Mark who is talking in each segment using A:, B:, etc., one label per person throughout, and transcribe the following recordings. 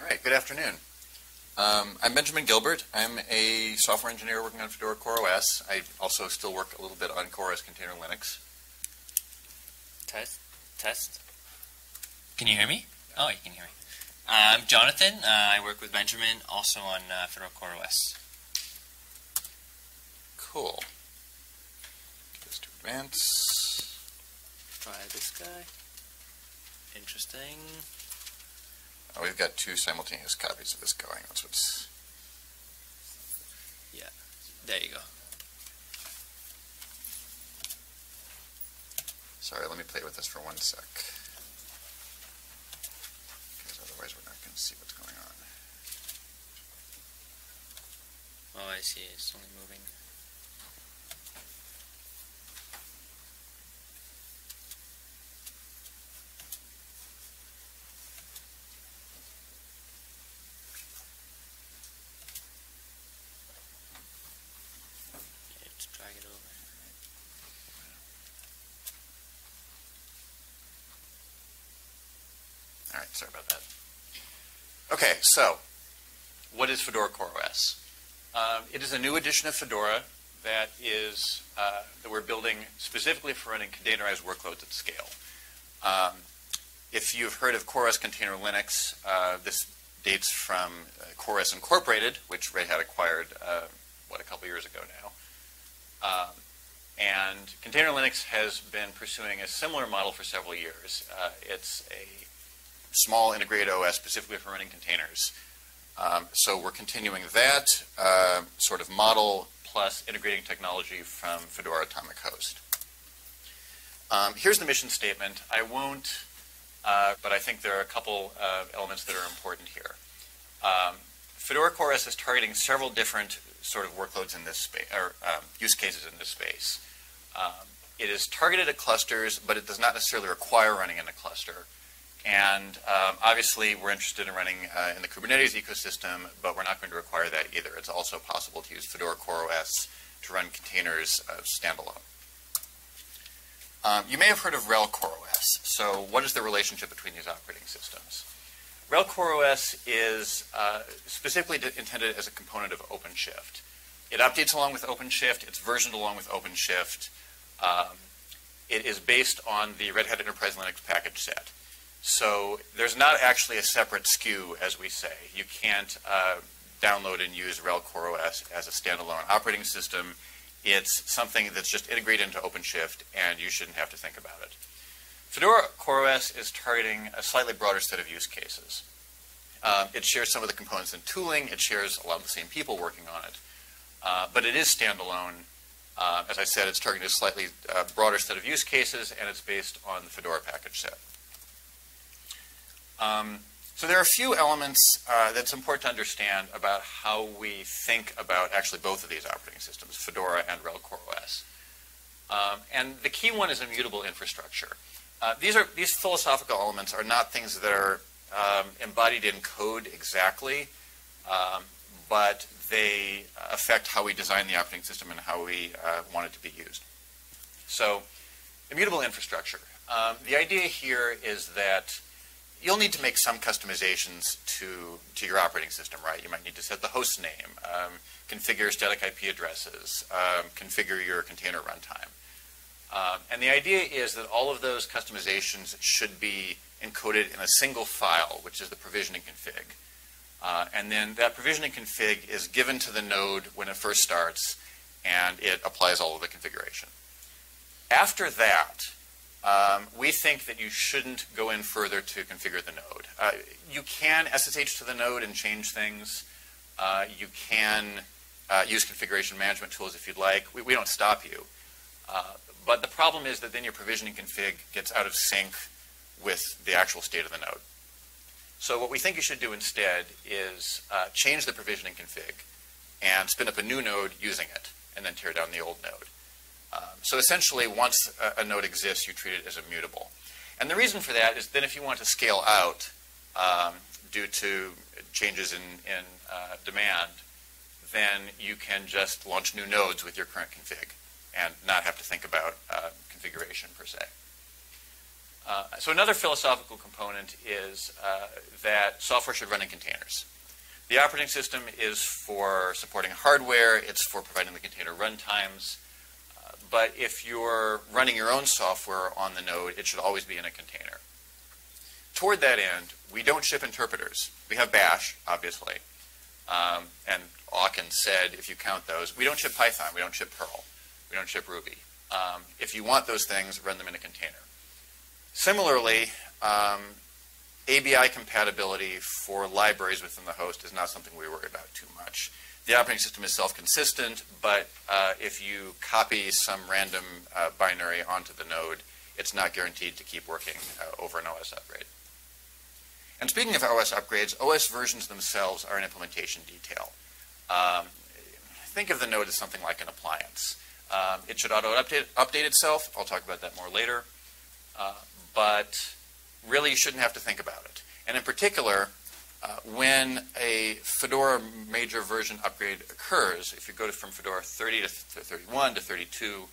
A: All right, good afternoon. Um, I'm Benjamin Gilbert. I'm a software engineer working on Fedora CoreOS. I also still work a little bit on CoreOS Container Linux.
B: Test, test. Can you hear me? Oh, you can hear me. Uh, I'm Jonathan. Uh, I work with Benjamin, also on uh, Fedora CoreOS.
A: Cool. This to advance.
B: Try this guy. Interesting.
A: Oh, we've got two simultaneous copies of this going. That's what's.
B: Yeah, there you go.
A: Sorry, let me play with this for one sec. Because otherwise we're not going to see what's going on.
B: Oh, I see. It's only moving. Okay, Let's drag it over.
A: All right, sorry about that. Okay, so what is Fedora CoreOS? Um, it is a new edition of Fedora that is uh, that we're building specifically for running containerized workloads at scale. Um, if you've heard of CoreOS Container Linux, uh, this dates from uh, CoreOS Incorporated, which Red Hat acquired uh, what a couple years ago now. Um, and Container Linux has been pursuing a similar model for several years. Uh, it's a small integrated OS specifically for running containers. Um, so we're continuing that uh, sort of model plus integrating technology from Fedora Atomic Host. Um, here's the mission statement. I won't, uh, but I think there are a couple uh, elements that are important here. Um, Fedora CoreOS is targeting several different sort of workloads in this space, or um, use cases in this space. Um, it is targeted at clusters, but it does not necessarily require running in a cluster. And um, obviously, we're interested in running uh, in the Kubernetes ecosystem, but we're not going to require that either. It's also possible to use Fedora CoreOS to run containers uh, standalone. Um, you may have heard of RHEL CoreOS. So, what is the relationship between these operating systems? RHEL CoreOS is uh, specifically intended as a component of OpenShift. It updates along with OpenShift. It's versioned along with OpenShift. Um, it is based on the Red Hat Enterprise Linux package set. So there's not actually a separate SKU, as we say. You can't uh, download and use RHEL CoreOS as a standalone operating system. It's something that's just integrated into OpenShift, and you shouldn't have to think about it. Fedora CoreOS is targeting a slightly broader set of use cases. Um, it shares some of the components and tooling. It shares a lot of the same people working on it. Uh, but it is standalone. Uh, as I said, it's targeting a slightly uh, broader set of use cases, and it's based on the Fedora package set. Um, so there are a few elements uh, that's important to understand about how we think about actually both of these operating systems, Fedora and RHEL CoreOS. Um, and the key one is immutable infrastructure. Uh, these are these philosophical elements are not things that are um, embodied in code exactly, um, but they affect how we design the operating system and how we uh, want it to be used. So, immutable infrastructure. Um, the idea here is that you'll need to make some customizations to, to your operating system, right? You might need to set the host name, um, configure static IP addresses, um, configure your container runtime. Um, and the idea is that all of those customizations should be encoded in a single file, which is the provisioning config. Uh, and then that provisioning config is given to the node when it first starts, and it applies all of the configuration. After that, um, we think that you shouldn't go in further to configure the node. Uh, you can SSH to the node and change things. Uh, you can uh, use configuration management tools if you'd like. We, we don't stop you. Uh, but the problem is that then your provisioning config gets out of sync with the actual state of the node. So what we think you should do instead is uh, change the provisioning config and spin up a new node using it, and then tear down the old node. Um, so essentially, once a, a, node exists, you treat it as immutable. And the reason for that is then if you want to scale out um, due to changes in, in uh, demand, then you can just launch new nodes with your current config and not have to think about uh, configuration per se. Uh, so another philosophical component is uh, that software should run in containers. The operating system is for supporting hardware, it's for providing the container runtimes, but if you're running your own software on the node, it should always be in a container. Toward that end, we don't ship interpreters. We have Bash, obviously, um, and awk and sed, if you count those, we don't ship Python, we don't ship Perl, we don't ship Ruby. Um, if you want those things, run them in a container. Similarly, um, ABI compatibility for libraries within the host is not something we worry about too much. The operating system is self-consistent, but uh, if you copy some random uh, binary onto the node, it's not guaranteed to keep working uh, over an OS upgrade. And speaking of OS upgrades, OS versions themselves are an implementation detail. Um, think of the node as something like an appliance. Um, it should auto-update update itself. I'll talk about that more later. Uh, but really you shouldn't have to think about it. And in particular, uh, when a Fedora major version upgrade occurs, if you go to, from Fedora 30 to, 31 to 32,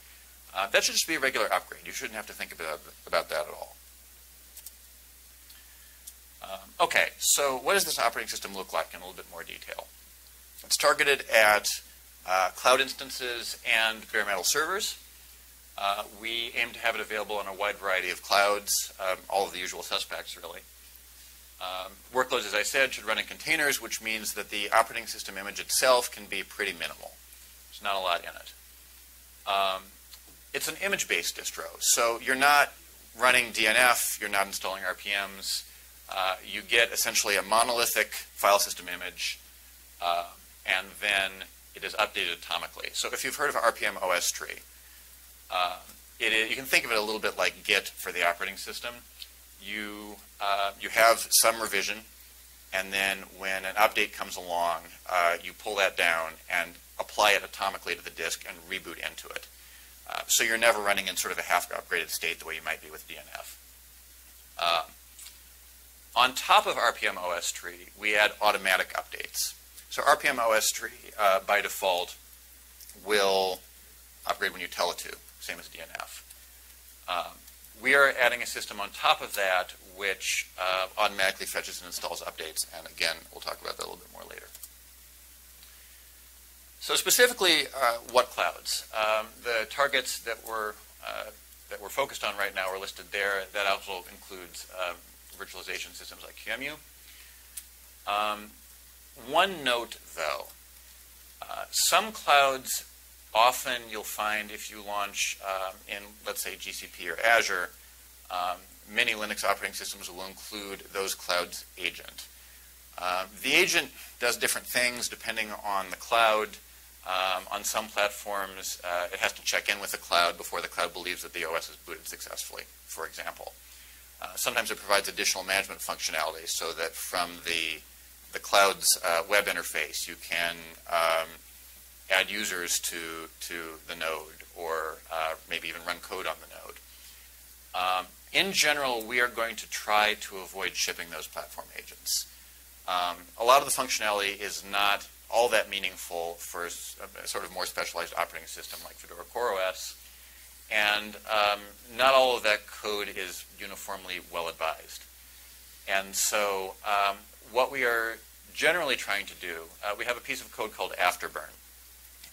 A: uh, that should just be a regular upgrade. You shouldn't have to think about, about that at all. Um, okay, so what does this operating system look like in a little bit more detail? It's targeted at uh, cloud instances and bare metal servers. Uh, we aim to have it available on a wide variety of clouds, um, all of the usual suspects, really. Um, workloads, as I said, should run in containers, which means that the operating system image itself can be pretty minimal. There's not a lot in it. Um, it's an image-based distro, so you're not running DNF, you're not installing RPMs. Uh, you get essentially a monolithic file system image, uh, and then it is updated atomically. So if you've heard of rpm-ostree, uh, it is, you can think of it a little bit like Git for the operating system. You, uh, you have some revision, and then when an update comes along, uh, you pull that down and apply it atomically to the disk and reboot into it. Uh, so you're never running in sort of a half upgraded state the way you might be with DNF. Uh, on top of rpm-ostree, we add automatic updates. So rpm-ostree, uh, by default, will upgrade when you tell it to same as DNF. Um, we are adding a system on top of that which uh, automatically fetches and installs updates, and again, we'll talk about that a little bit more later. So specifically, uh, what clouds? Um, the targets that we're, uh, that we're focused on right now are listed there. That also includes um, virtualization systems like QEMU. Um, one note, though. Uh, some clouds often you'll find if you launch um, in, let's say, GCP or Azure, um, many Linux operating systems will include those clouds agent. Um, the agent does different things depending on the cloud. Um, on some platforms, uh, it has to check in with the cloud before the cloud believes that the OS is booted successfully, for example. Uh, sometimes it provides additional management functionality so that from the, the cloud's uh, web interface, you can um, add users to, to the node or uh, maybe even run code on the node. Um, in general, we are going to try to avoid shipping those platform agents. Um, a lot of the functionality is not all that meaningful for a, sort of more specialized operating system like Fedora CoreOS, and um, not all of that code is uniformly well advised. And so um, what we are generally trying to do, uh, we have a piece of code called Afterburn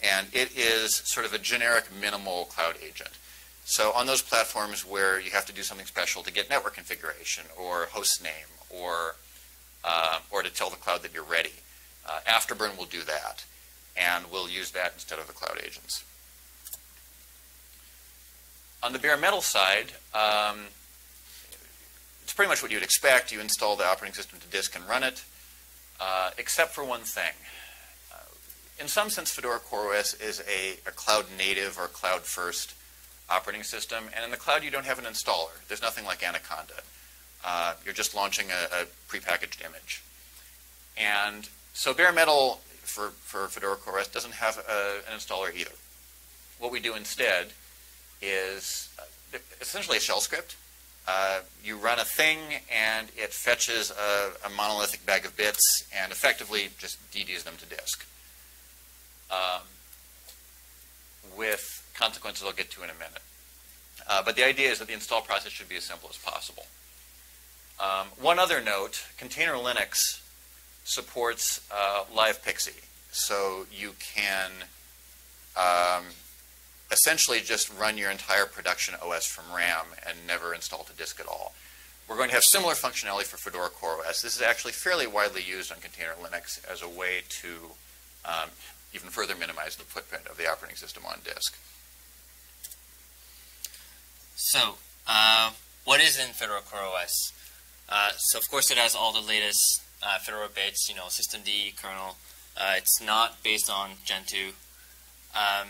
A: and it is sort of a generic minimal cloud agent. So on those platforms where you have to do something special to get network configuration or host name or, uh, or to tell the cloud that you're ready, uh, Afterburn will do that, and we'll use that instead of the cloud agents. On the bare metal side, um, it's pretty much what you'd expect. You install the operating system to disk and run it, uh, except for one thing in some sense, Fedora CoreOS is a, a cloud native or cloud first operating system. And in the cloud, you don't have an installer. There's nothing like Anaconda. Uh, you're just launching a, a, prepackaged image. And so bare metal for, for Fedora CoreOS doesn't have a, an installer either. What we do instead is uh, essentially a shell script. Uh, you run a thing and it fetches a, a monolithic bag of bits and effectively just DDs them to disk um, with consequences I'll get to in a minute. Uh, but the idea is that the install process should be as simple as possible. Um, one other note, Container Linux supports uh, LivePXE. So you can um, essentially just run your entire production OS from RAM and never install to disk at all. We're going to have similar functionality for Fedora CoreOS. This is actually fairly widely used on Container Linux as a way to um, even further minimize the footprint of the operating system on disk.
B: So, uh, what is in Fedora CoreOS? Uh, so, of course, it has all the latest uh, Fedora bits, you know, systemd, kernel. Uh, it's not based on Gentoo. Um,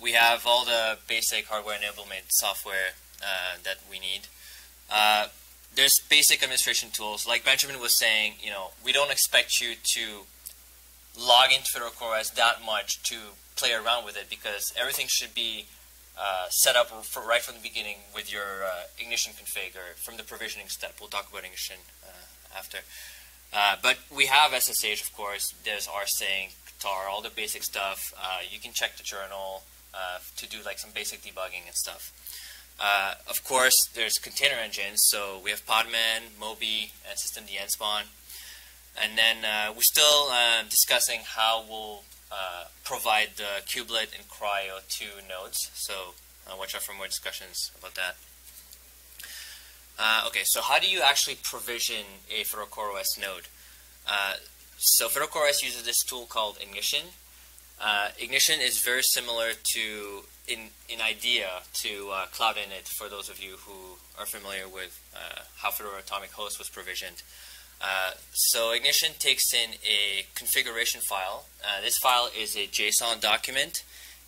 B: we have all the basic hardware enablement software uh, that we need. Uh, there's basic administration tools. Like Benjamin was saying, you know, we don't expect you to log into Fedora CoreOS that much to play around with it because everything should be uh, set up for right from the beginning with your uh, ignition config or from the provisioning step. We'll talk about ignition uh, after. Uh, but we have SSH, of course. There's rsync, tar, all the basic stuff. Uh, you can check the journal uh, to do like some basic debugging and stuff. of course, there's container engines. So we have Podman, Moby, and systemd nspawn. And then we're still discussing how we'll uh, provide the kubelet and CRI-O to nodes. So uh, watch out for more discussions about that. Uh, okay, so how do you actually provision a Fedora CoreOS node? Uh, so Fedora CoreOS uses this tool called Ignition. Uh, Ignition is very similar to, in, in idea, to Cloud Init for those of you who are familiar with how Fedora Atomic Host was provisioned. Uh, so Ignition takes in a configuration file. Uh, this file is a JSON document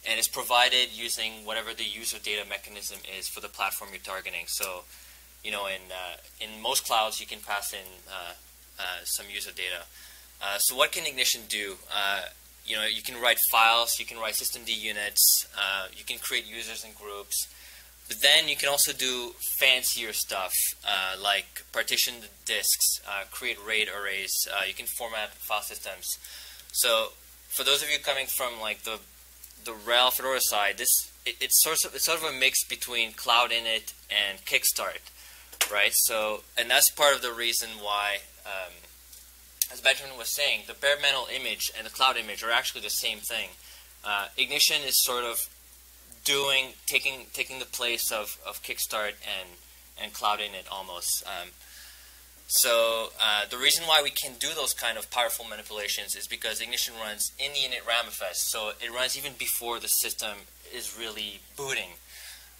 B: and is provided using whatever the user data mechanism is for the platform you're targeting. So, you know, in uh, in most clouds, you can pass in uh, uh, some user data. so, what can Ignition do? you know, you can write files, you can write systemd units, you can create users and groups. But then you can also do fancier stuff uh, like partition the disks, uh, create RAID arrays. Uh, you can format file systems. So for those of you coming from like the the RHEL Fedora side, this it, it's sort of it's sort of a mix between Cloud Init and Kickstart, right? So and that's part of the reason why. Um, as Benjamin was saying, the bare metal image and the cloud image are actually the same thing. Uh, Ignition is sort of doing taking taking the place of, of Kickstart and and Cloud Init almost. Um, so uh, the reason why we can do those kind of powerful manipulations is because Ignition runs in the initramfs, so it runs even before the system is really booting.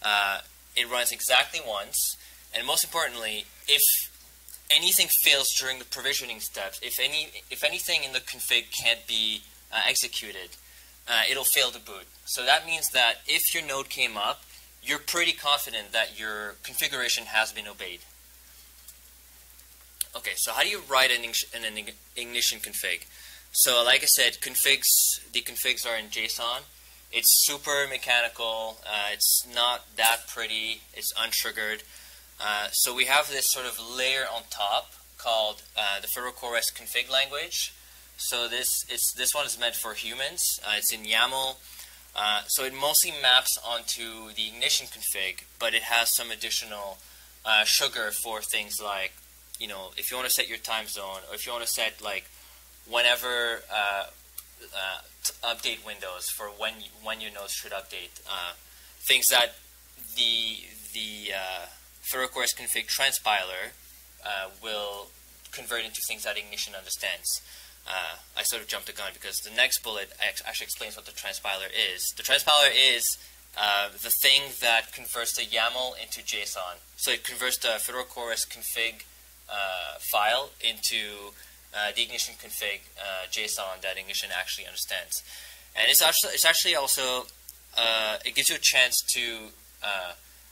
B: Uh, it runs exactly once, and most importantly, if anything fails during the provisioning steps, if any if anything in the config can't be uh, executed, uh, it'll fail to boot. So that means that if your node came up, you're pretty confident that your configuration has been obeyed. Okay, so how do you write an, an ignition config? So like I said, configs, the configs are in JSON. It's super mechanical. Uh, it's not that pretty. It's untriggered. Uh, so we have this sort of layer on top called uh, the Fedora CoreOS config language. So this is this one is meant for humans. Uh, it's in YAML. Uh, so it mostly maps onto the ignition config, but it has some additional uh, sugar for things like, you know, if you want to set your time zone, or if you want to set like whenever uh, uh, update windows for when you, when your nodes should update, uh, things that the the uh, config transpiler will convert into things that Ignition understands. Uh, I sort of jumped the gun because the next bullet actually explains what the transpiler is. The transpiler is uh, the thing that converts the YAML into JSON. So it converts the Fedora CoreOS config uh, file into uh, the ignition config uh, JSON that ignition actually understands. And it's actually, it's actually also, uh, it gives you a chance to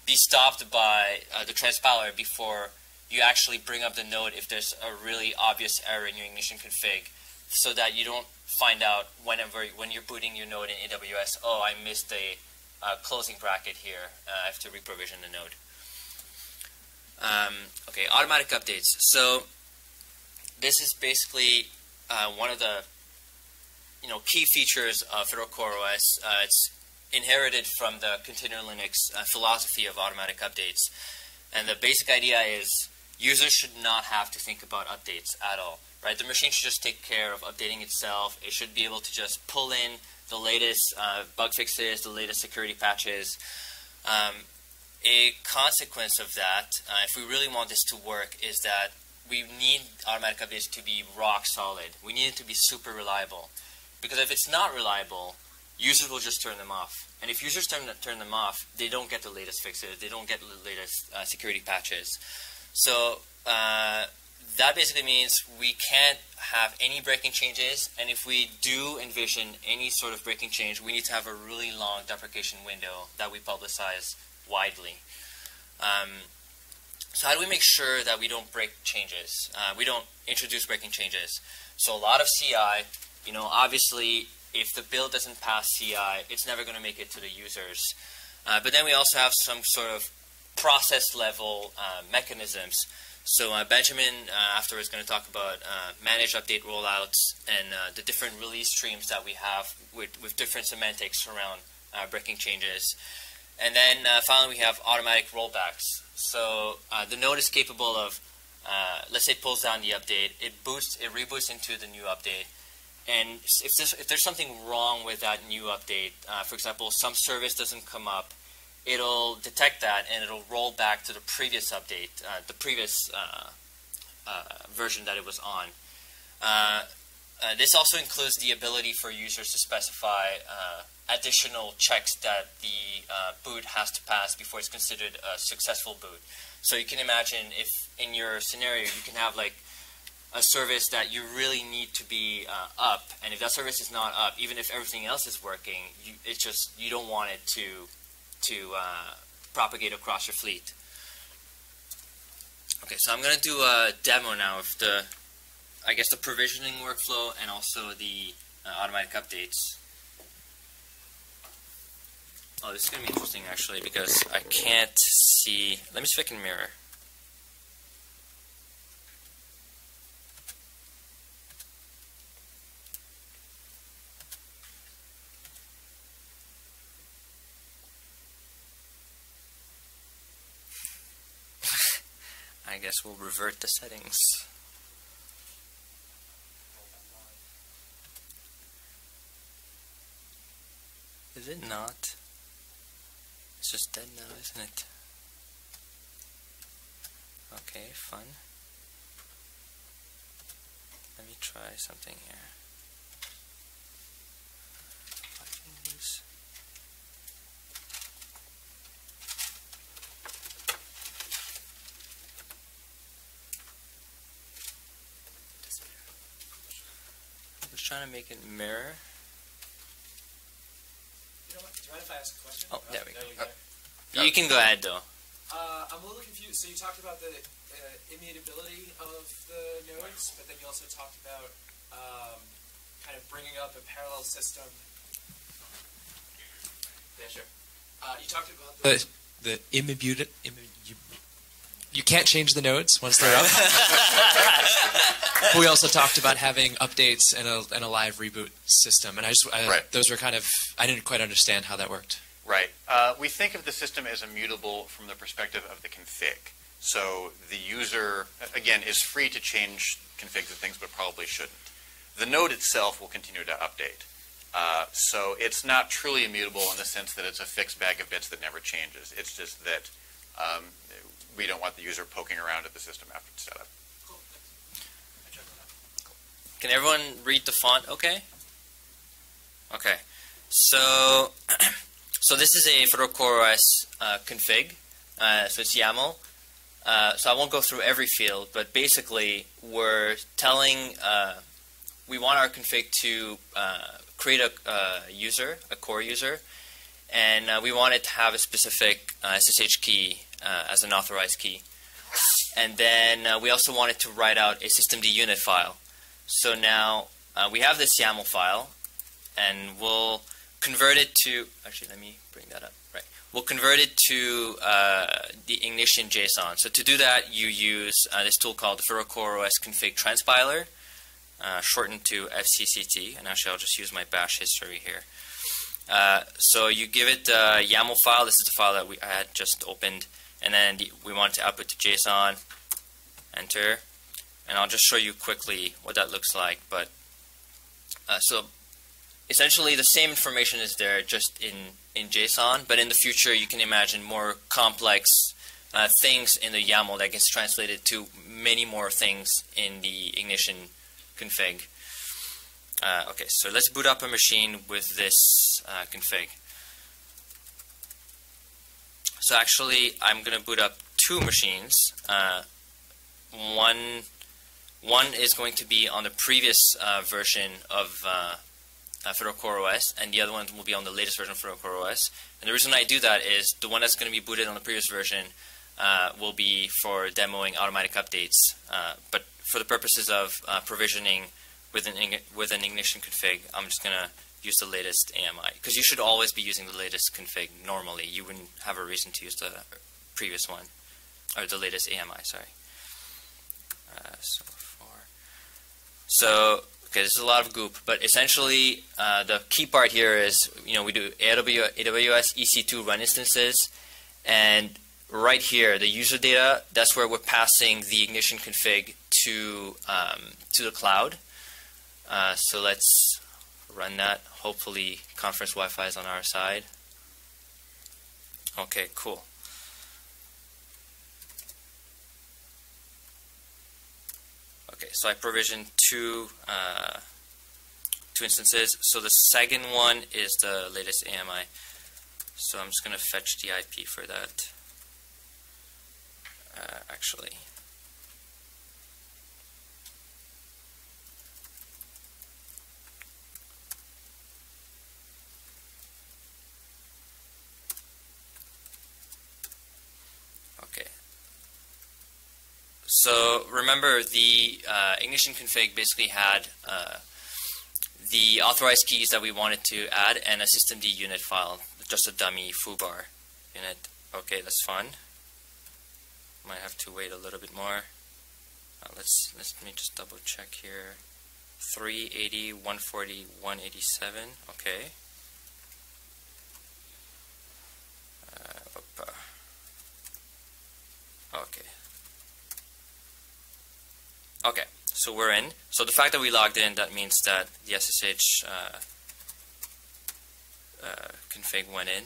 B: be stopped by the transpiler before you actually bring up the node if there's a really obvious error in your ignition config so that you don't find out whenever when you're booting your node in AWS, oh, I missed a uh, closing bracket here. Uh, I have to reprovision the node. Um, okay, automatic updates. So this is basically uh, one of the you know key features of Fedora CoreOS. Uh, it's inherited from the container Linux uh, philosophy of automatic updates. And the basic idea is users should not have to think about updates at all. Right? The machine should just take care of updating itself. It should be able to just pull in the latest uh, bug fixes, the latest security patches. Um, a consequence of that, uh, if we really want this to work, is that we need automatic updates to be rock solid. We need it to be super reliable. Because if it's not reliable, users will just turn them off. And if users turn, turn them off, they don't get the latest fixes, they don't get the latest uh, security patches. So uh, that basically means we can't have any breaking changes, and if we do envision any sort of breaking change, we need to have a really long deprecation window that we publicize widely. Um, so how do we make sure that we don't break changes? Uh, we don't introduce breaking changes. So a lot of CI, you know, obviously if the build doesn't pass CI, it's never going to make it to the users. Uh, but then we also have some sort of process level uh, mechanisms. So uh, Benjamin uh, going to talk about uh, managed update rollouts and uh, the different release streams that we have with, with different semantics around breaking changes. And then finally we have automatic rollbacks. So the node is capable of, let's say, pulls down the update, it boosts, it reboots into the new update, and if there's, if there's something wrong with that new update, uh, for example, some service doesn't come up, it'll detect that and it'll roll back to the previous update, uh, the previous uh, uh version that it was on. Uh, this also includes the ability for users to specify additional checks that the boot has to pass before it's considered a successful boot. So you can imagine if in your scenario you can have like a service that you really need to be uh, up, and if that service is not up, even if everything else is working, you, it's just you don't want it to to uh, propagate across your fleet. Okay, so I'm going to do a demo now of the, I guess the provisioning workflow and also the uh, automatic updates. Oh, this is going to be interesting actually because I can't see. Let me see if I can mirror. Guess we'll revert the settings. Is it not? It's just dead now, isn't it? Okay, fun. Let me try something here. Trying to make it mirror.
C: You know what? Do you mind if I ask a question?
B: Oh, there we
C: go.
B: You, you can go ahead, though.
C: Uh, I'm a little confused. So you talked about the uh, immutability of the nodes, but then you also talked about um, kind of bringing up a parallel system. Yeah, sure. Uh, you talked about
D: the, the, the immutability you can't change the nodes once they're up. we also talked about having updates and a, and a live reboot system, and I just I, right. those were kind of I didn't quite understand how that worked.
A: Right. Uh, we think of the system as immutable from the perspective of the config. So the user, again, is free to change configs of things, but probably shouldn't. The node itself will continue to update. Uh, so it's not truly immutable in the sense that it's a fixed bag of bits that never changes. It's just that um, we don't want the user poking around at the system after it's set up.
B: Can everyone read the font okay? Okay. So, so this is a Fedora uh, config. Uh, so it's YAML. Uh, so I won't go through every field, but basically we're telling, uh, we want our config to uh, create a uh, user, a core user, and we want it to have a specific SSH key uh, as an authorized key. And then uh, we also wanted to write out a systemd unit file. So now uh, we have this YAML file, and we'll convert it to, actually let me bring that up, right. We'll convert it to uh, the ignition JSON. So to do that, you use uh, this tool called the Fedora CoreOS config transpiler, uh, shortened to FCCT, and actually I'll just use my bash history here. Uh, so you give it a YAML file. This is the file that we I had just opened, and then we want to output to JSON. Enter, and I'll just show you quickly what that looks like. But uh, so essentially, the same information is there, just in in JSON. But in the future, you can imagine more complex uh, things in the YAML that gets translated to many more things in the ignition config. Uh, okay, so let's boot up a machine with this uh, config. So actually, I'm going to boot up two machines. Uh, one, one is going to be on the previous uh, version of uh, uh, Fedora CoreOS, and the other one will be on the latest version of Fedora CoreOS. And the reason I do that is the one that's going to be booted on the previous version will be for demoing automatic updates. but for the purposes of provisioning with an with an ignition config, I'm just gonna use the latest AMI because you should always be using the latest config. Normally, you wouldn't have a reason to use the previous one or the latest AMI. Sorry. Uh, so far, so okay, this is a lot of goop, but essentially uh, the key part here is you know we do AWS EC2 run instances, and right here the user data that's where we're passing the ignition config to um, to the cloud. Uh, so let's run that. Hopefully conference Wi-Fi is on our side. Okay, cool. Okay, so I provisioned two uh, two instances. So the second one is the latest AMI. So I'm just going to fetch the IP for that. Uh, actually. So remember, the uh, ignition config basically had uh, the authorized keys that we wanted to add and a systemd unit file, just a dummy foobar unit. Okay, that's fun. Might have to wait a little bit more. Uh, let's let me just double check here. 380, 140, 187. Okay. Uh, okay. Okay, so we're in. So the fact that we logged in, that means that the SSH uh, uh, config went in.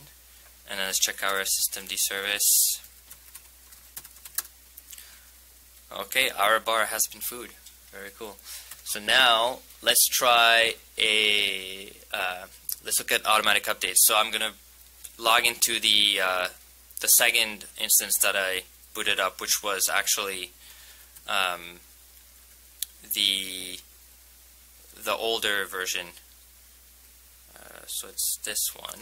B: And then let's check our systemd service. Okay, our bar has been food. Very cool. So now let's try a uh, let's look at automatic updates. So I'm gonna log into the uh, the second instance that I booted up, which was actually um, the the older version. Uh, so it's this one.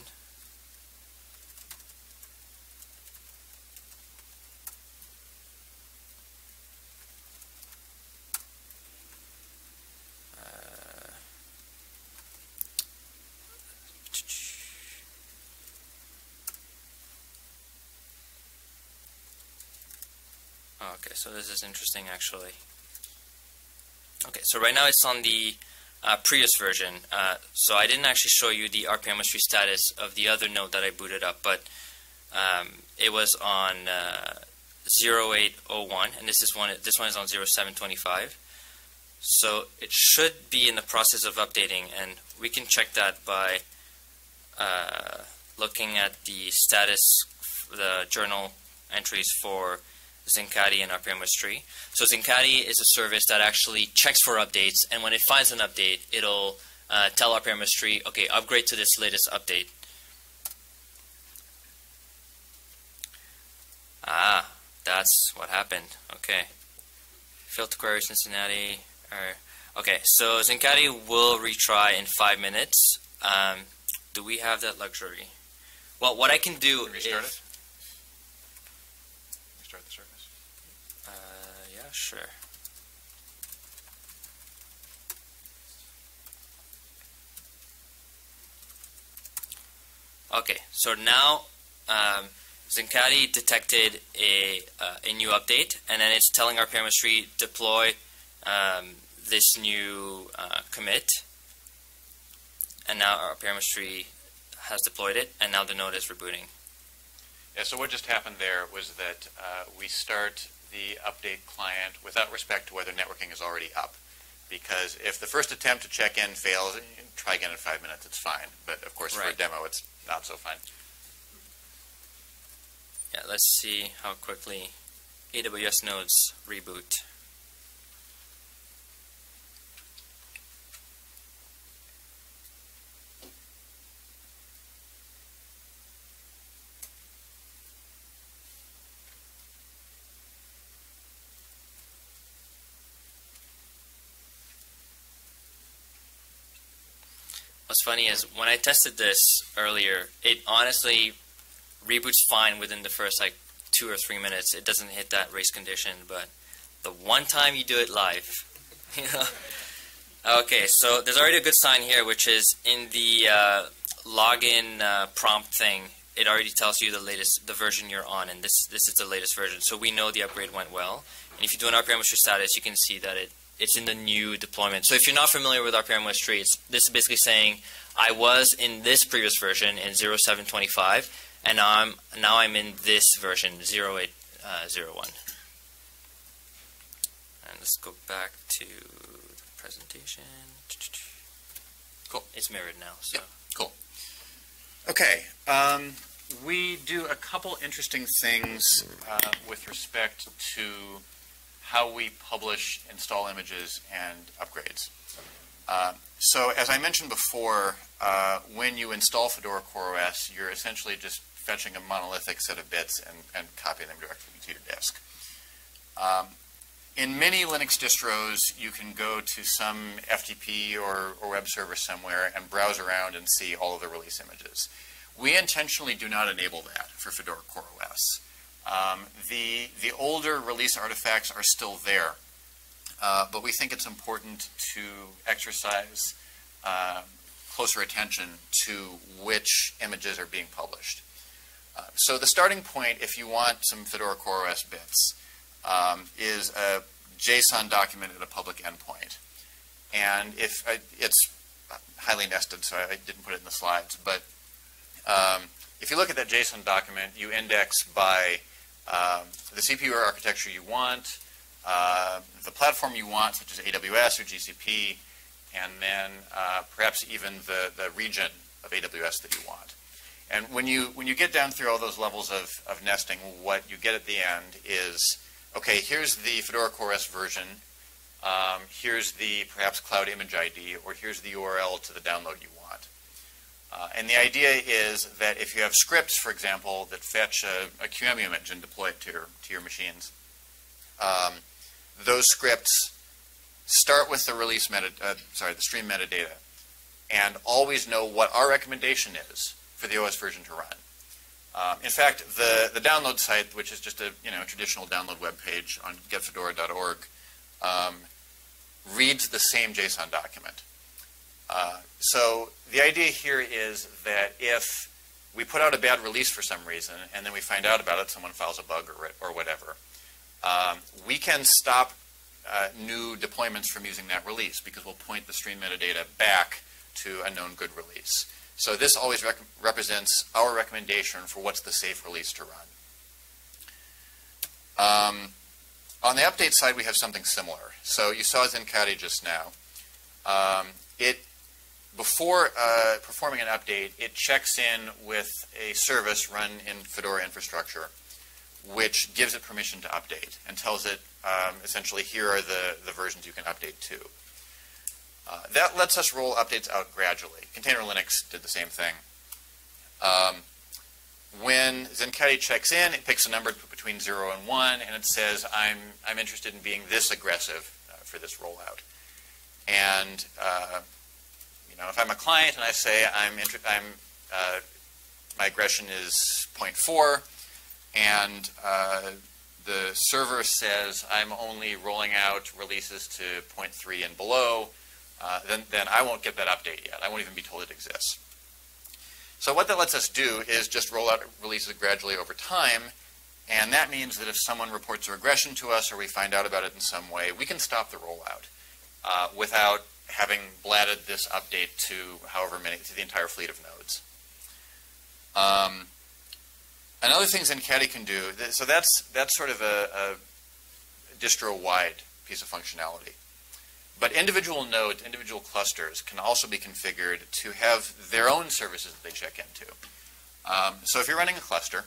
B: Uh, okay, so this is interesting actually. Okay, so right now it's on the uh, previous version. Uh, so I didn't actually show you the rpm-ostree status of the other node that I booted up, but um, it was on uh, 0801, and this is one. This one is on 0725. So it should be in the process of updating, and we can check that by uh, looking at the status, the journal entries for Zincati and tree. So Zincati is a service that actually checks for updates, and when it finds an update, it'll uh, tell tree, okay, upgrade to this latest update. Ah, that's what happened. Okay. To query Cincinnati. Or, okay, so Zincati will retry in five minutes. Um, do we have that luxury? Well, what I can do
A: is...
B: It? Sure. Okay, so now um, Zincati detected a, uh, a new update, and then it's telling rpm-ostree deploy um, this new uh, commit, and now rpm-ostree has deployed it, and now the node is rebooting.
A: Yeah, so what just happened there was that uh, we start the update client without respect to whether networking is already up. Because if the first attempt to check in fails, try again in five minutes, it's fine. But of course, for a demo, it's not so fine.
B: Yeah, let's see how quickly AWS nodes reboot. Funny is when I tested this earlier, it honestly reboots fine within the first like two or three minutes. It doesn't hit that race condition, but the one time you do it live, you know. Okay, so there's already a good sign here, which is in the uh, login uh, prompt thing. It already tells you the latest, the version you're on, and this this is the latest version. So we know the upgrade went well. And if you do an RPM with your status, you can see that it it's in the new deployment. So if you're not familiar with rpm-ostree, it's this is basically saying I was in this previous version in 0725, and now I'm now I'm in this version 0801. And let's go back to the presentation.
A: Cool.
B: It's mirrored now. So cool.
A: Okay. Um, we do a couple interesting things uh, with respect to how we publish, install images, and upgrades. Uh, so, as I mentioned before, uh, when you install Fedora CoreOS, you're essentially just fetching a monolithic set of bits and, and copying them directly to your disk. Um, in many Linux distros, you can go to some FTP or, or web server somewhere and browse around and see all of the release images. We intentionally do not enable that for Fedora CoreOS. Um, the, the older release artifacts are still there, uh, but we think it's important to exercise uh, closer attention to which images are being published. Uh, so the starting point, if you want some Fedora CoreOS bits, um, is a JSON document at a public endpoint. And if I, it's highly nested, so I didn't put it in the slides, but um, if you look at that JSON document, you index by um, the CPU architecture you want, uh, the platform you want, such as AWS or GCP, and then uh, perhaps even the, the region of AWS that you want. And when you when you get down through all those levels of, of nesting, what you get at the end is okay. Here's the Fedora CoreOS version. Um, here's the perhaps Cloud Image ID, or here's the URL to the download you want. Uh, and the idea is that if you have scripts, for example, that fetch a, a image and deploy it to your to your machines, um, those scripts start with the release meta, uh, sorry, the stream metadata, and always know what our recommendation is for the OS version to run. Um, in fact, the, the download site, which is just a you know traditional download web page on getfedora.org, um, reads the same JSON document. Uh, so the idea here is that if we put out a bad release for some reason, and then we find out about it, someone files a bug or, or whatever, um, we can stop uh, new deployments from using that release because we'll point the stream metadata back to a known good release. So this always rec represents our recommendation for what's the safe release to run. Um, on the update side, we have something similar. So you saw Zincati just now. Um, it before uh, performing an update, it checks in with a service run in Fedora infrastructure, which gives it permission to update and tells it um, essentially here are the, the versions you can update to. Uh, that lets us roll updates out gradually. Container Linux did the same thing. Um, when Zincati checks in, it picks a number between 0 and 1, and it says, I'm, I'm interested in being this aggressive uh, for this rollout. And know, if I'm a client and I say I'm, I'm uh, my aggression is 0.4, and uh, the server says I'm only rolling out releases to 0.3 and below, uh, then, then I won't get that update yet. I won't even be told it exists. So what that lets us do is just roll out releases gradually over time, and that means that if someone reports a regression to us or we find out about it in some way, we can stop the rollout uh, without having blatted this update to however many, to the entire fleet of nodes. Um, another thing Zincati can do, so that's, that's sort of a, a distro-wide piece of functionality. But individual nodes, individual clusters can also be configured to have their own services that they check into. Um, so if you're running a cluster,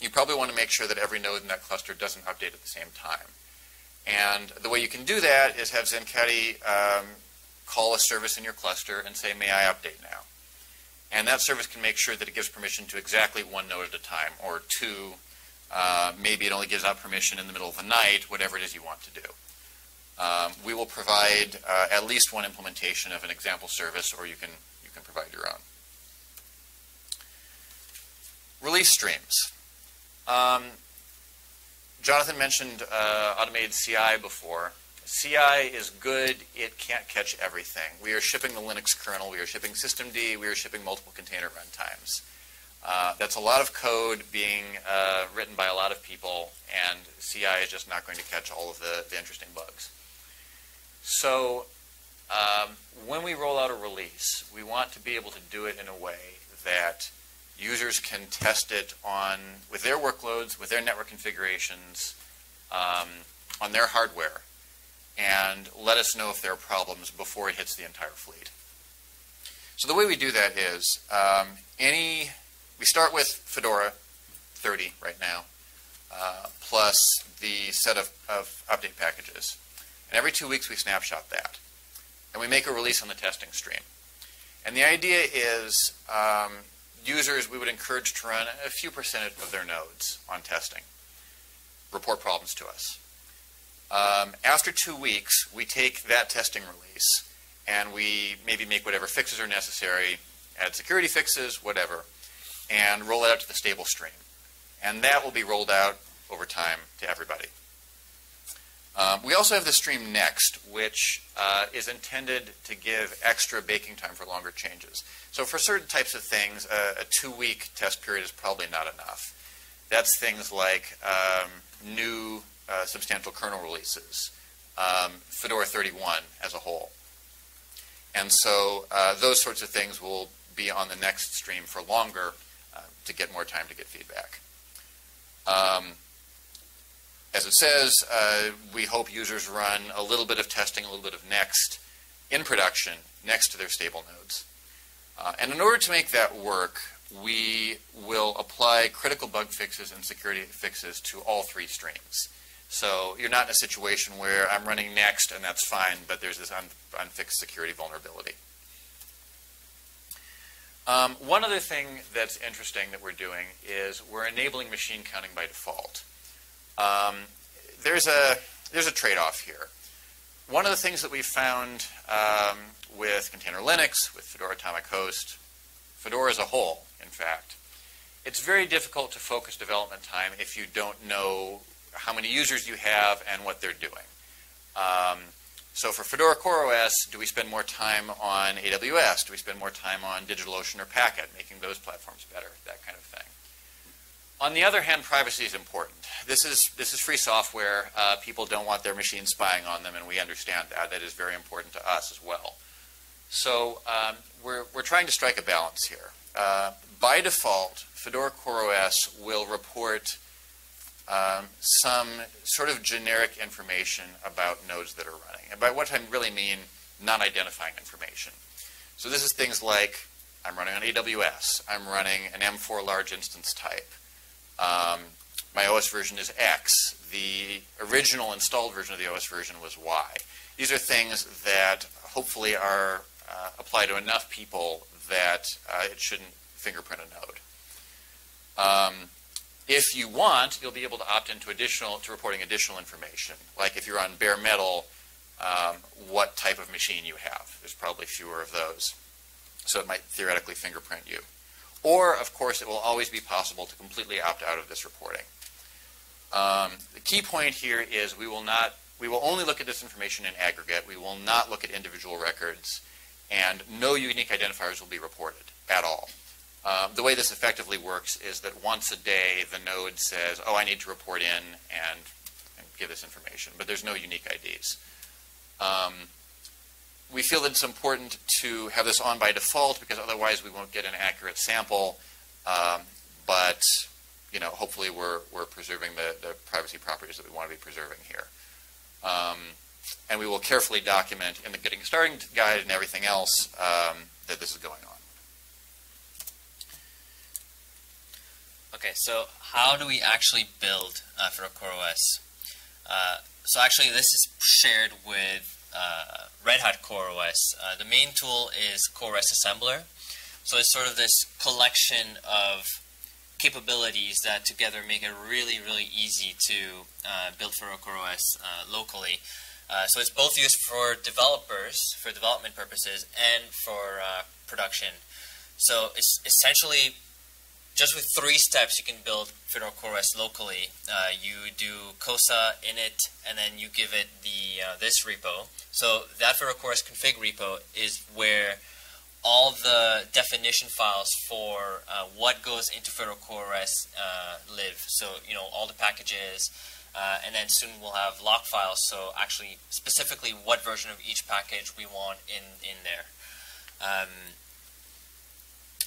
A: you probably want to make sure that every node in that cluster doesn't update at the same time. And the way you can do that is have Zincati um, call a service in your cluster and say, may I update now? And that service can make sure that it gives permission to exactly one node at a time, or two. Uh, maybe it only gives out permission in the middle of the night, whatever it is you want to do. Um, we will provide uh, at least one implementation of an example service, or you can, you can provide your own. Release streams. Um, Jonathan mentioned uh, automated CI before. CI is good. It can't catch everything. We are shipping the Linux kernel. We are shipping systemd. We are shipping multiple container runtimes. Uh, that's a lot of code being uh, written by a lot of people, and CI is just not going to catch all of the, the interesting bugs. So um, when we roll out a release, we want to be able to do it in a way that users can test it on with their workloads, with their network configurations, um, on their hardware, and let us know if there are problems before it hits the entire fleet. So the way we do that is um, any we start with Fedora 30 right now, uh, plus the set of, of update packages. And every two weeks we snapshot that. And we make a release on the testing stream. And the idea is um, users, we would encourage to run a few percent of their nodes on testing, report problems to us. Um, after two weeks, we take that testing release and we maybe make whatever fixes are necessary, add security fixes, whatever, and roll it out to the stable stream. And that will be rolled out over time to everybody. Um, we also have the stream next, which uh, is intended to give extra baking time for longer changes. So for certain types of things, uh, a two-week test period is probably not enough. That's things like um, new uh, substantial kernel releases, um, Fedora 31 as a whole. And so uh, those sorts of things will be on the next stream for longer uh, to get more time to get feedback. Um, as it says, uh, we hope users run a little bit of testing, a little bit of next in production next to their stable nodes. Uh, and in order to make that work, we will apply critical bug fixes and security fixes to all three streams. So you're not in a situation where I'm running next and that's fine, but there's this un unfixed security vulnerability. Um, one other thing that's interesting that we're doing is we're enabling machine counting by default. Um, there's a there's a trade-off here. One of the things that we found um, with Container Linux, with Fedora Atomic Host, Fedora as a whole, in fact, it's very difficult to focus development time if you don't know how many users you have and what they're doing. Um, so for Fedora CoreOS, do we spend more time on AWS? Do we spend more time on DigitalOcean or Packet, making those platforms better, that kind of thing? On the other hand, privacy is important. This is, this is free software. Uh, people don't want their machines spying on them, and we understand that. That is very important to us as well. So um, we're, we're trying to strike a balance here. Uh, by default, Fedora CoreOS will report um, some sort of generic information about nodes that are running. And by what I really mean non-identifying information. So this is things like I'm running on AWS. I'm running an M4 large instance type. Um, my OS version is X. The original installed version of the OS version was Y. These are things that hopefully are uh, to enough people that uh, it shouldn't fingerprint a node. Um, if you want, you'll be able to opt into additional to reporting additional information, like if you're on bare metal, um, what type of machine you have. There's probably fewer of those, so it might theoretically fingerprint you. Or, of course, it will always be possible to completely opt out of this reporting. Um, the key point here is we will not, we will only look at this information in aggregate. We will not look at individual records, and no unique identifiers will be reported at all. Um, the way this effectively works is that once a day the node says, oh, I need to report in and, and give this information, but there's no unique IDs. Um, we feel that it's important to have this on by default because otherwise we won't get an accurate sample Um, but you know, hopefully we're, we're preserving the, the privacy properties that we want to be preserving here. Um, and we will carefully document in the Getting Started guide and everything else um, that this is going on.
B: Okay, so how do we actually build uh, Fedora CoreOS? Uh, so actually, this is shared with uh, Red Hat CoreOS. Uh, the main tool is CoreOS Assembler. So it's sort of this collection of capabilities that together make it really, really easy to uh, build Fedora CoreOS uh, locally. Uh, so it's both used for developers, for development purposes, and for uh, production. So it's essentially just with three steps you can build Fedora CoreOS locally. Uh, you do COSA init, and then you give it the uh, this repo. So that Fedora CoreOS config repo is where all the definition files for uh, what goes into Fedora CoreOS uh, live. So, you know, all the packages, uh, and then soon we'll have lock files, so actually specifically what version of each package we want in, in there. Um,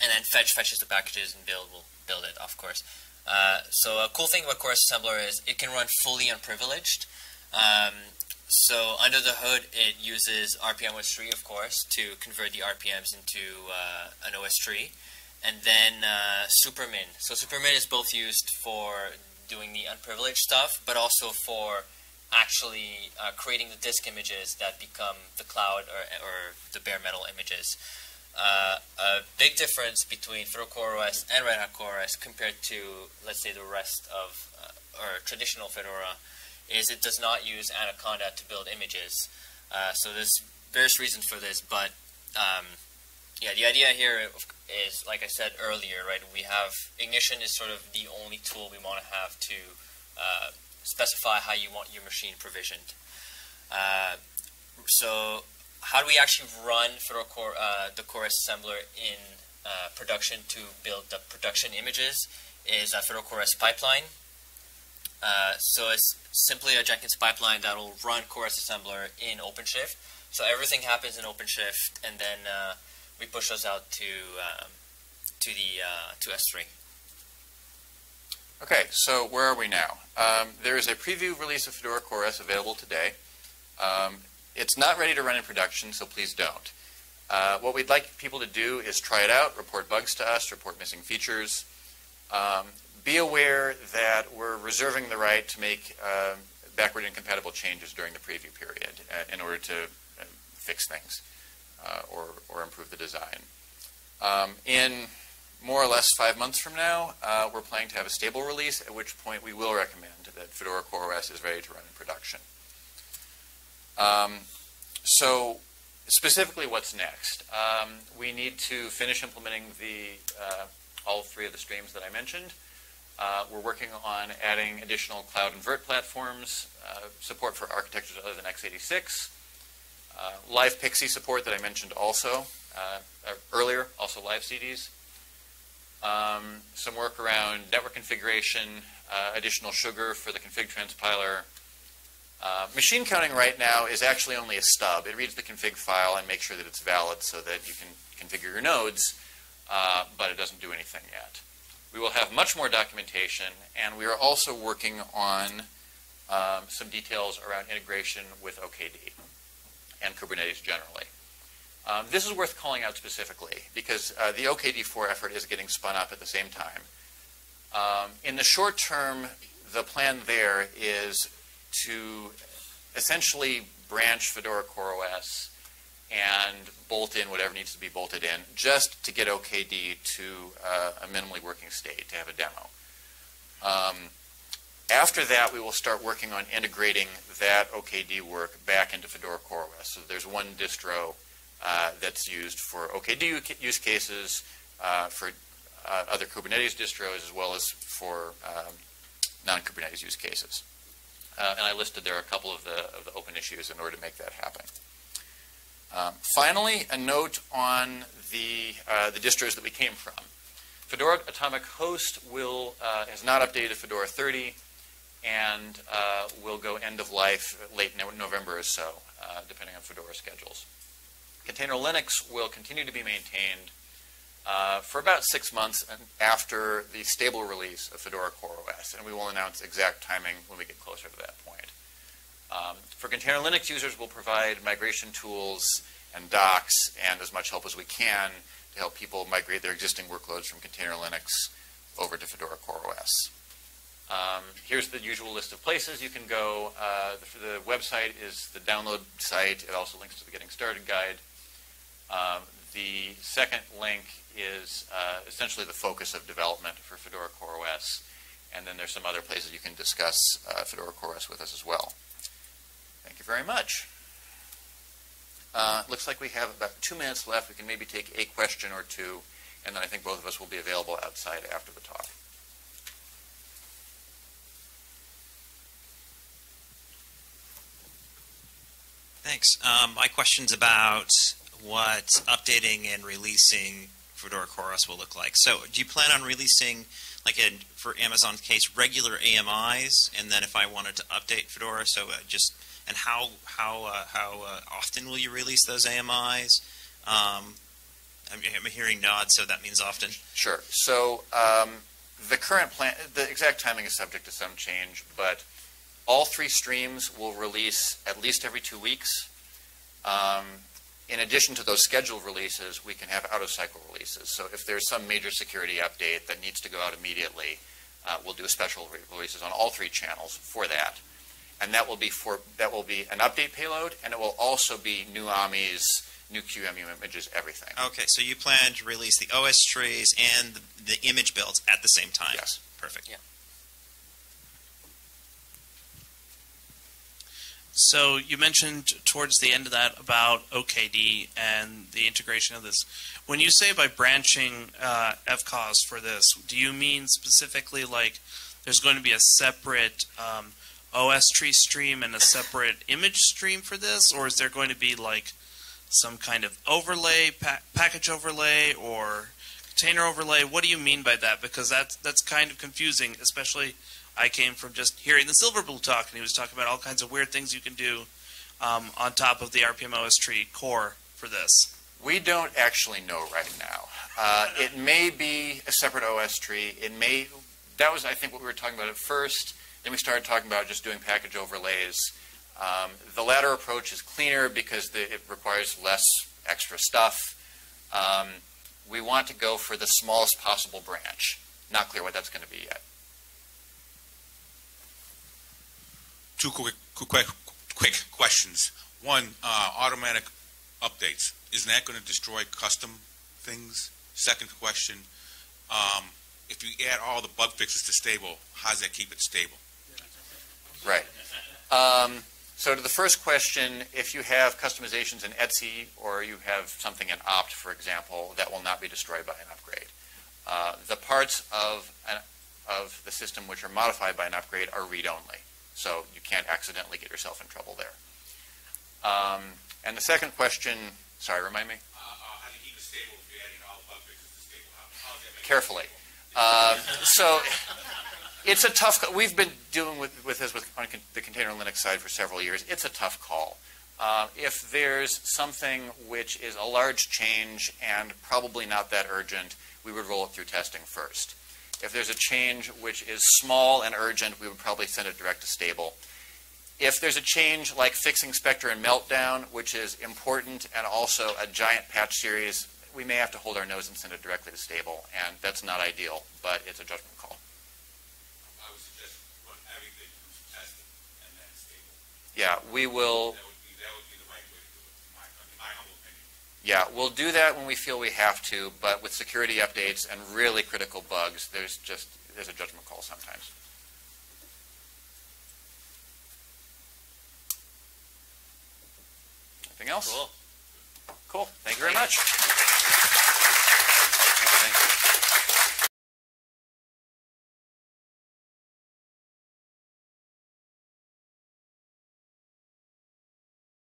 B: and then fetch fetches the packages and build will build it, of course. Uh, so a cool thing about CoreOS Assembler is it can run fully unprivileged. Um, so under the hood, it uses rpm-ostree, of course, to convert the RPMs into uh, an OSTree. And then uh, Supermin. So Supermin is both used for doing the unprivileged stuff, but also for actually uh, creating the disk images that become the cloud or, or the bare metal images. Uh, a big difference between Fedora CoreOS and Red Hat CoreOS compared to, let's say, the rest of uh, or traditional Fedora is it does not use Anaconda to build images. Uh, so there's various reasons for this, but um, yeah, the idea here is, like I said earlier, right? We have Ignition is sort of the only tool we want to have to uh, specify how you want your machine provisioned. Uh, so how do we actually run Fedora Core, uh, the Core assembler in uh, production to build the production images is a Fedora CoreOS pipeline. Uh, so it's simply a Jenkins pipeline that will run CoreOS assembler in OpenShift. So everything happens in OpenShift, and then uh, we push those out to um, to the uh, to S3.
A: Okay, so where are we now? Um, there is a preview release of Fedora CoreOS available today. Um, it's not ready to run in production, so please don't. Uh, what we'd like people to do is try it out, report bugs to us, report missing features. Um, be aware that we're reserving the right to make uh, backward incompatible changes during the preview period uh, in order to uh, fix things uh, or, or improve the design. Um, in more or less five months from now, uh, we're planning to have a stable release, at which point we will recommend that Fedora CoreOS is ready to run in production. Um, so specifically what's next? Um, we need to finish implementing the uh, all three of the streams that I mentioned. Uh, we're working on adding additional cloud invert platforms, uh, support for architectures other than x86, uh, live PXE support that I mentioned also uh, uh, earlier, also live CDs. Um, some work around network configuration, uh, additional sugar for the config transpiler. Machine counting right now is actually only a stub. It reads the config file and makes sure that it's valid so that you can configure your nodes, but it doesn't do anything yet. We will have much more documentation, and we are also working on um, some details around integration with OKD and Kubernetes generally. Um, this is worth calling out specifically because uh, the OKD4 effort is getting spun up at the same time. Um, in the short term, the plan there is to essentially branch Fedora CoreOS and bolt in whatever needs to be bolted in just to get OKD to uh, a minimally working state to have a demo. Um, after that, we will start working on integrating that OKD work back into Fedora CoreOS. So there's one distro uh, that's used for OKD use cases, uh, for uh, other Kubernetes distros, as well as for um, non-Kubernetes use cases. Uh, and I listed there a couple of the, of the open issues in order to make that happen. Um, finally, a note on the, uh, the distros that we came from. Fedora Atomic Host will, uh, has not updated Fedora 30 and uh, will go end of life late November or so, uh, depending on Fedora schedules. Container Linux will continue to be maintained uh, for about six months and after the stable release of Fedora CoreOS, and we will announce exact timing when we get closer to that point. Um, for container Linux users, we'll provide migration tools and docs and as much help as we can to help people migrate their existing workloads from container Linux over to Fedora CoreOS. Um, here's the usual list of places you can go. Uh, the, the, website is the download site. It also links to the Getting Started guide. Um, the second link is uh, essentially the focus of development for Fedora CoreOS. And then there's some other places you can discuss uh, Fedora CoreOS with us as well. Thank you very much. Uh, looks like we have about two minutes left. We can maybe take a question or two, and then I think both of us will be available outside after the talk.
E: Thanks. Um, my question's about what updating and releasing Fedora CoreOS will look like. So, do you plan on releasing, like for Amazon's case, regular AMIs, and then if I wanted to update Fedora, so uh, just and how how uh, how uh, often will you release those AMIs? Um, I'm, I'm, hearing nods, so that means often.
A: Sure. So um, the current plan, the exact timing is subject to some change, but all three streams will release at least every two weeks. Um, in addition to those scheduled releases, we can have out-of-cycle releases. So if there's some major security update that needs to go out immediately, uh, we'll do a special re releases on all three channels for that. And that will be for that will be an update payload, and it will also be new AMIs, new QEMU images, everything.
E: Okay, so you plan to release the OSTrees and the, the image builds at the same time.
A: Yes.
E: Perfect.
B: Yeah.
F: So you mentioned towards the end of that about OKD and the integration of this. When you say by branching uh, FCOS for this, do you mean specifically like there's going to be a separate um, OSTree stream and a separate image stream for this, or is there going to be like some kind of overlay, pa package overlay, or container overlay? What do you mean by that? Because that's that's kind of confusing, especially I came from just hearing the Silverblue talk, and he was talking about all kinds of weird things you can do um, on top of the rpm-ostree core for this.
A: We don't actually know right now. Uh, it may be a separate OSTree. It may. That was, I think, what we were talking about at first. Then we started talking about just doing package overlays. Um, the latter approach is cleaner because the, it requires less extra stuff. Um, we want to go for the smallest possible branch. Not clear what that's going to be yet.
G: Two quick, quick, quick questions. One, uh, automatic updates. Isn't that going to destroy custom things? Second question, um, if you add all the bug fixes to stable, how does that keep it stable?
A: Right. Um, so to the first question, if you have customizations in etc or you have something in opt, for example, that will not be destroyed by an upgrade. Uh, the parts of, an, of the system which are modified by an upgrade are read-only. So you can't accidentally get yourself in trouble there. Um, and the second question, sorry, remind me?
G: Uh, uh, how do you keep it stable if you're adding all bug fixes to stable? How, how
A: Carefully. Uh, so it's a tough. We've been dealing with, with this with, on the container Linux side for several years. It's a tough call. Uh, if there's something which is a large change and probably not that urgent, we would roll it through testing first. If there's a change which is small and urgent, we would probably send it direct to stable. If there's a change like fixing Spectre and Meltdown, which is important and also a giant patch series, we may have to hold our nose and send it directly to stable, and that's not ideal, but it's a judgment call.
G: I would suggest run everything tested and then stable.
A: Yeah, we will.
G: That would be, that would be the right way to do it, in my, in my humble opinion.
A: Yeah, we'll do that when we feel we have to, but with security updates and really critical bugs, there's just there's a judgment call sometimes. Anything else?
B: Cool.
A: Cool. Thank you very much.